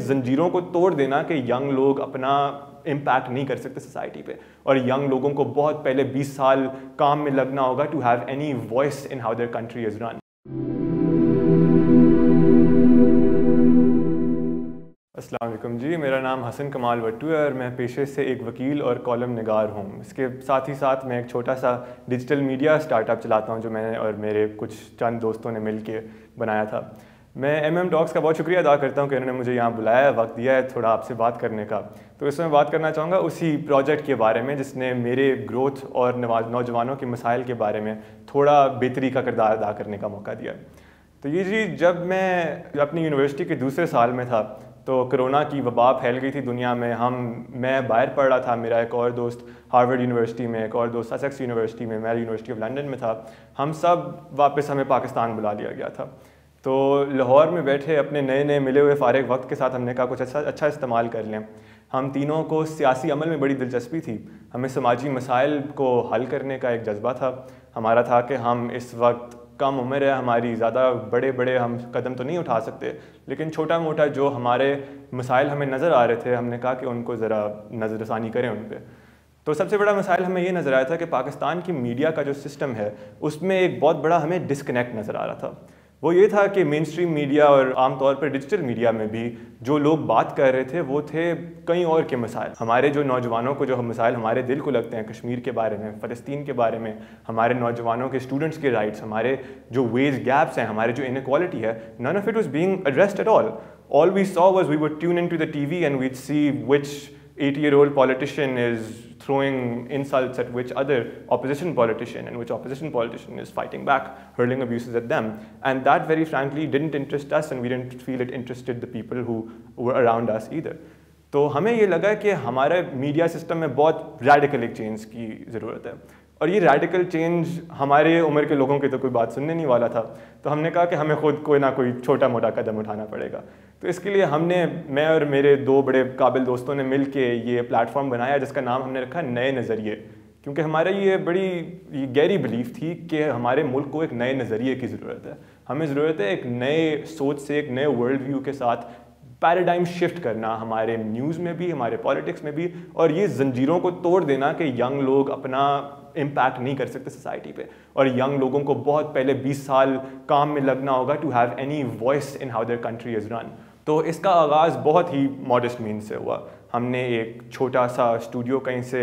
जंजीरों को तोड़ देना कि यंग लोग अपना इम्पैक्ट नहीं कर सकते सोसाइटी पे। और यंग लोगों को बहुत पहले 20 साल काम में लगना होगा to have any voice in how their country is run Aslam ji, मेरा नाम हसन कमाल वट्टू है और मैं पेशे से एक वकील और कॉलम नगार हूँ। इसके साथ ही साथ मैं एक छोटा सा डिजिटल मीडिया स्टार्टअप चलाता हूँ जो मैंने और मेरे कुछ चंद दोस्तों ने मिल के बनाया था। मैं एम एम टॉक्स का बहुत शुक्रिया अदा करता हूँ कि उन्होंने मुझे यहाँ बुलाया, वक्त दिया है थोड़ा आपसे बात करने का। तो इसमें बात करना चाहूँगा उसी प्रोजेक्ट के बारे में, जिसने मेरे ग्रोथ और नौजवानों के मसाइल के बारे में थोड़ा बेहतरी का किरदार अदा करने का मौका दिया। तो ये जी, जब मैं अपनी यूनिवर्सिटी के दूसरे साल में था तो कोरोना की वबा फैल गई थी दुनिया में। हम, मैं बाहर पढ़ रहा था, मेरा एक और दोस्त हार्वर्ड यूनिवर्सिटी में, एक और दोस्त ससेक्स यूनिवर्सिटी में, मैं यूनिवर्सिटी ऑफ़ लंदन में था। हम सब वापस हमें पाकिस्तान बुला लिया गया था। तो लाहौर में बैठे अपने नए नए मिले हुए फ़ारग वक्त के साथ हमने कहा कुछ अच्छा अच्छा इस्तेमाल कर लें। हम तीनों को सियासी अमल में बड़ी दिलचस्पी थी। हमें समाजी मसाइल को हल करने का एक जज्बा था। हमारा था कि हम इस वक्त कम उम्र है, हमारी ज़्यादा बड़े बड़े हम कदम तो नहीं उठा सकते, लेकिन छोटा मोटा जो हमारे मसाइल हमें नज़र आ रहे थे, हमने कहा कि उनको ज़रा नज़रसानी करें उन पर तो सबसे बड़ा मसाइल हमें ये नज़र आया था कि पाकिस्तान की मीडिया का जो सिस्टम है, उसमें एक बहुत बड़ा हमें डिसकनेक्ट नज़र आ रहा था। वो ये था कि मेन स्ट्रीम मीडिया और आमतौर पर डिजिटल मीडिया में भी जो लोग बात कर रहे थे, वो थे कई और के मसाइल हमारे जो नौजवानों को जो हम मसाइल हमारे दिल को लगते हैं कश्मीर के बारे में, फ़लस्तीन के बारे में, हमारे नौजवानों के स्टूडेंट्स के राइट्स हमारे जो वेज गैप्स हैं, हमारे जो इनक्वालिटी है none of it was being addressed at all all we saw was we would tune in to the T V and we see which 80 year old politician is throwing insults at which other opposition politician and which opposition politician is fighting back, hurling abuses at them. And that very frankly didn't interest us and we didn't feel it interested the people who were around us either. तो हमें ये लगा कि हमारे media system में बहुत radical एक change की ज़रूरत है और ये रेडिकल चेंज हमारे उम्र के लोगों की तो कोई बात सुनने नहीं वाला था तो हमने कहा कि हमें खुद कोई ना कोई छोटा मोटा कदम उठाना पड़ेगा तो इसके लिए हमने, मैं और मेरे दो बड़े काबिल दोस्तों ने मिल के ये प्लेटफॉर्म बनाया, जिसका नाम हमने रखा नए नज़रिए। क्योंकि हमारा ये बड़ी, ये गहरी बिलीफ थी कि हमारे मुल्क को एक नए नज़रिए की ज़रूरत है। हमें ज़रूरत है एक नए सोच से, एक नए वर्ल्ड व्यू के साथ पैराडाइम शिफ्ट करना हमारे न्यूज़ में भी, हमारे पॉलिटिक्स में भी, और ये जंजीरों को तोड़ देना कि यंग लोग अपना इम्पैक्ट नहीं कर सकते सोसाइटी पे। और यंग लोगों को बहुत पहले 20 साल काम में लगना होगा to have any voice in how their country is run तो इसका आगाज़ बहुत ही मॉडस्ट मीन से हुआ। हमने एक छोटा सा स्टूडियो कहीं से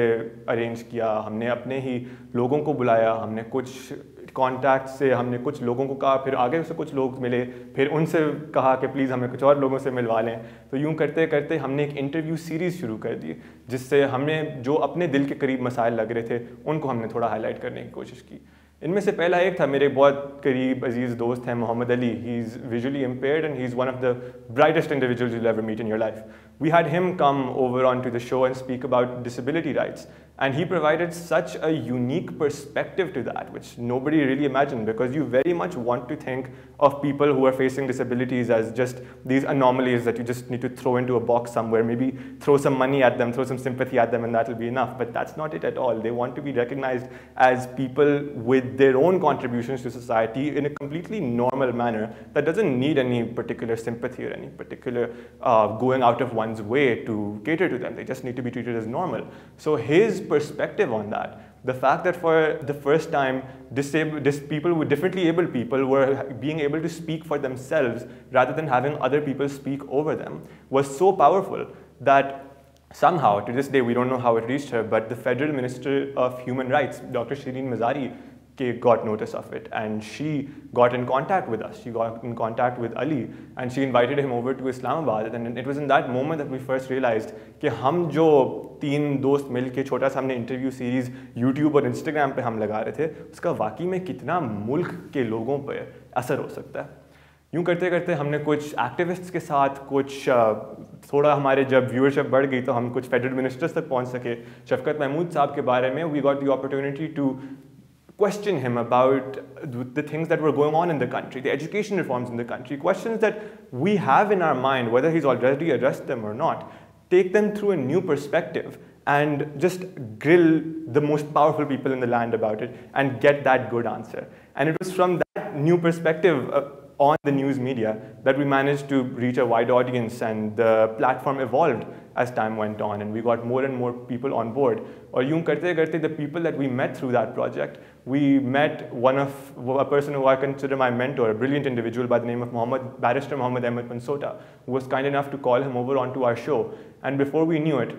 अरेंज किया, हमने अपने ही लोगों को बुलाया, हमने कुछ कॉन्टैक्ट से, हमने कुछ लोगों को कहा, फिर आगे से कुछ लोग मिले, फिर उनसे कहा कि प्लीज़ हमें कुछ और लोगों से मिलवा लें। तो यूँ करते करते हमने एक इंटरव्यू सीरीज़ शुरू कर दी, जिससे हमने जो अपने दिल के करीब मसाइल लग रहे थे, उनको हमने थोड़ा हाईलाइट करने की कोशिश की। इनमें से पहला एक था, मेरे बहुत करीब अज़ीज़ दोस्त हैं Mohammad Ali. He is visually impaired and he is one of the brightest individuals you ever meet in your life we had him come over onto the show and speak about disability rights. And he provided such a unique perspective to that, which nobody really imagined, because you very much want to think of people who are facing disabilities as just these anomalies that you just need to throw into a box somewhere, maybe throw some money at them, throw some sympathy at them, and that'll be enough. But that's not it at all. They want to be recognized as people with their own contributions to society in a completely normal manner that doesn't need any particular sympathy or any particular uh, going out of one's way to cater to them. They just need to be treated as normal. So his perspective on that. The fact that for the first time, disabled, dis people with differently able people were being able to speak for themselves rather than having other people speak over them was so powerful that somehow, to this day, we don't know how it reached her, but the Federal Minister of Human Rights, Dr. Shireen Mazari, got notice of it, and she got in contact with us. She got in contact with Ali, and she invited him over to Islamabad. And it was in that moment that we first realized कि हम जो तीन दोस्त मिल के छोटा सा हमने interview series YouTube और इंस्टाग्राम पे हम लगा रहे थे, उसका वाकई में कितना मुल्क के लोगों पर असर हो सकता है। यूँ करते करते हमने कुछ एक्टिविस्ट्स के साथ कुछ थोड़ा हमारे जब व्यूअरशिप बढ़ गई तो हम कुछ फेडरल मिनिस्टर्स तक पहुँच सके। शफकत महमूद साहब के बारे में we got the opportunity to question him about the things that were going on in the country, the education reforms in the country, questions that we have in our mind, whether he's already addressed them or not, take them through a new perspective and just grill the most powerful people in the land about it and get that good answer. And it was from that new perspective, uh, on the news media that we managed to reach a wide audience and the platform evolved as time went on and we got more and more people on board. Or yung karte karte, the people that we met through that project, we met one of a person who I consider my mentor, a brilliant individual by the name of Muhammad, Barrister Muhammad Ahmed Pansota, who was kind enough to call him over onto our show. And before we knew it,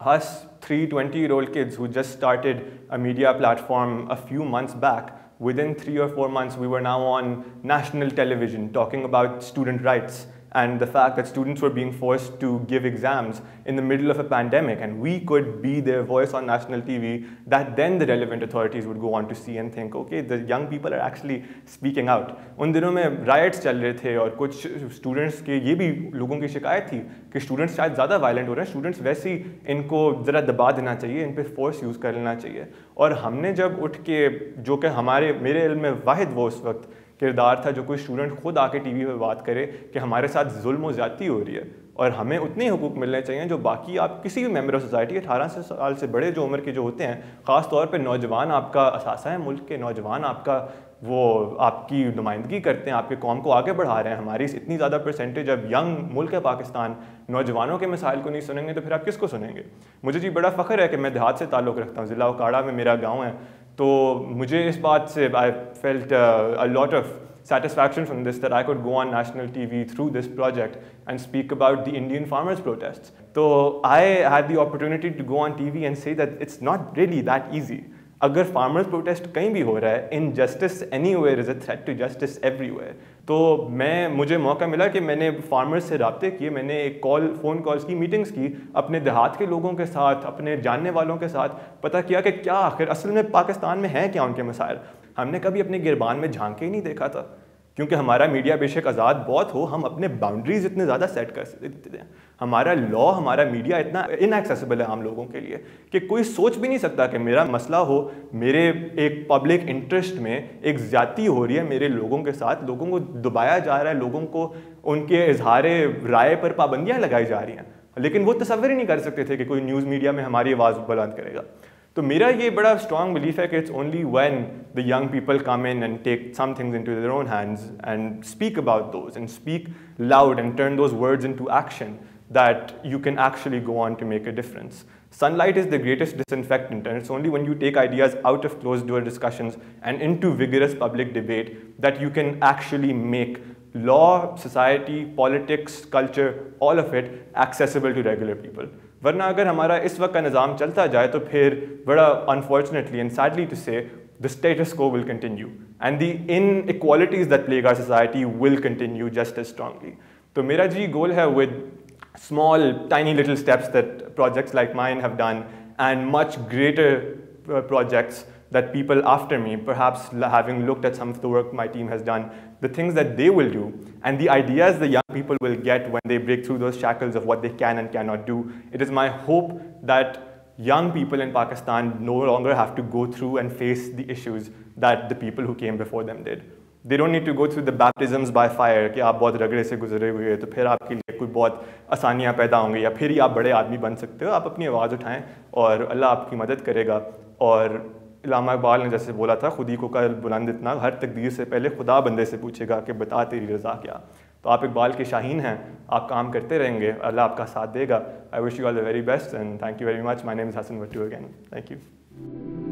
us three 20-year-old kids who just started a media platform a few months back within three or four months, we were now on national television talking about student rights and the fact that students were being forced to give exams in the middle of a pandemic and we could be their voice on national TV that then the relevant authorities would go on to see and think okay the young people are actually speaking out उन दिनों में riots चल रहे थे और कुछ students के ये भी लोगों की शिकायत थी कि students शायद ज़्यादा violent हो रहे हैं students वैसे ही इनको ज़रा दबा देना चाहिए इन पर force use कर लेना चाहिए और हमने जब उठ के जो कि हमारे मेरे इल्म में वाहिद वो उस वक्त किरदार था जो कोई स्टूडेंट खुद आके टीवी पे बात करे कि हमारे साथ जुल्म ज़्यादती हो रही है और हमें उतने हकूक़ मिलने चाहिए जो बाकी आप किसी भी मेंबर ऑफ़ सोसाइटी अठारह से साल से बड़े जो उम्र के जो होते हैं ख़ास तौर पे नौजवान आपका असासा है मुल्क के नौजवान आपका, वो आपकी नुमाइंदगी करते हैं, आपके कौम को आगे बढ़ा रहे हैं, हमारी इतनी ज़्यादा परसेंटेज अब यंग मुल्क है पाकिस्तान, नौजवानों के मिसाइल को नहीं सुनेंगे तो फिर आप किसको सुनेंगे? मुझे जी बड़ा फ़ख्र है कि मैं देहात से ताल्लुक़ रखता हूँ, ज़िला उकाड़ा में मेरा गाँव है तो मुझे इस बात से I felt a lot of satisfaction from this that I could go on national TV through this project and speak about the Indian farmers' protests. So I had the opportunity to go on TV and say that it's not really that easy. अगर farmers protest कहीं भी हो रहा है injustice anywhere is a threat to justice every तो मैं, मुझे मौका मिला कि मैंने फार्मर्स से रबते किए, मैंने एक कॉल फ़ोन कॉल्स की मीटिंग्स की, अपने देहात के लोगों के साथ, अपने जानने वालों के साथ, पता किया कि क्या आखिर असल में पाकिस्तान में हैं क्या उनके मसायल हमने कभी अपने गिरबान में झांके ही नहीं देखा था। क्योंकि हमारा मीडिया बेशक आज़ाद बहुत हो, हम अपने बाउंड्रीज इतने ज़्यादा सेट कर देते हैं। हमारा लॉ हमारा मीडिया इतना इनएक्सेसिबल है आम लोगों के लिए कि कोई सोच भी नहीं सकता कि मेरा मसला हो, मेरे एक पब्लिक इंटरेस्ट में एक ज़्यादा हो रही है मेरे लोगों के साथ, लोगों को दबाया जा रहा है, लोगों को उनके इजहार, राय पर पाबंदियाँ लगाई जा रही हैं। लेकिन वो तस्वर ही नहीं कर सकते थे कि कोई न्यूज़ मीडिया में हमारी आवाज़ बुलंद करेगा। तो मेरा ये बड़ा स्ट्रॉन्ग बिलीफ है कि it's only when the young people come in and take some things into their own hands and speak about those and speak loud and turn those words into action that you can actually go on to make a difference. Sunlight is the greatest disinfectant and it's only when you take ideas out of closed door discussions and into vigorous public debate that you can actually make law, society, politics, culture, all of it accessible to regular people. वरना अगर हमारा इस वक्त का निज़ाम चलता जाए तो फिर बड़ा unfortunately and sadly to say the status quo will continue and the inequalities that plague our society will continue just as strongly तो मेरा जी गोल है with small tiny little steps that projects like mine have done and much greater projects that people after me, perhaps having looked at some of the work my team has done, the things that they will do, and the ideas the young people will get when they break through those shackles of what they can and cannot do. It is my hope that young people in Pakistan no longer have to go through and face the issues that the people who came before them did. They don't need to go through the baptisms by fire कि आप बहुत रगड़े से गुजरे हुए तो फिर आपके लिए कोई बहुत आसानियाँ पैदा होंगी या फिर ही आप बड़े आदमी बन सकते हो आप अपनी आवाज़ उठाएं और अल्लाह आपकी मदद करेगा और इलामा इकबाल ने जैसे बोला था, खुदी को कल बुलंद इतना, हर तकदीर से पहले खुदा बंदे से पूछेगा कि बता तेरी रज़ा क्या। तो आप इकबाल के शाहीन हैं, आप काम करते रहेंगे, अल्लाह आपका साथ देगा। I wish you all the very best and thank you very much my name is Hasan Bhattu again thank you